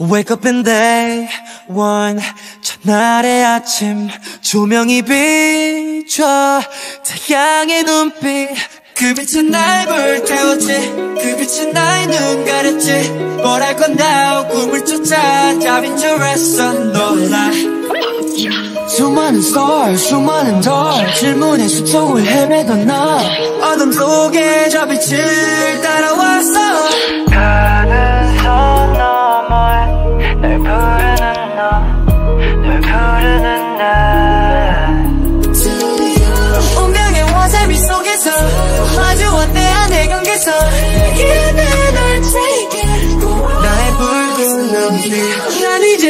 Wake up in day one 첫날의 아침 조명이 비춰 태양의 눈빛. 그 빛은 날 불태웠지 그 빛은 나의 눈 가렸지. 뭘할 건다 꿈을 쫓아 잡인 줄 알았어 놀라 수많은 star 수많은 달 질문의 숲속을 헤매던 나 어둠 속에 저 빛을 따라왔어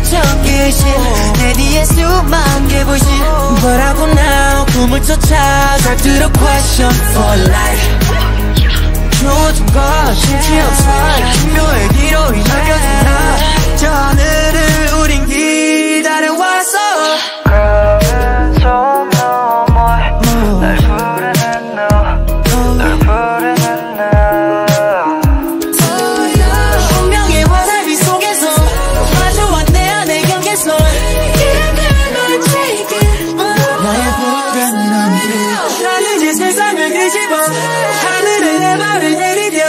개의 신내 뒤에 수만 개 불신 But I go now 꿈을 쫓아 잘 들어 question for life. 요즘 과 심취 없어 신묘의 세상을 뒤집어 하늘에 내 발을 내리려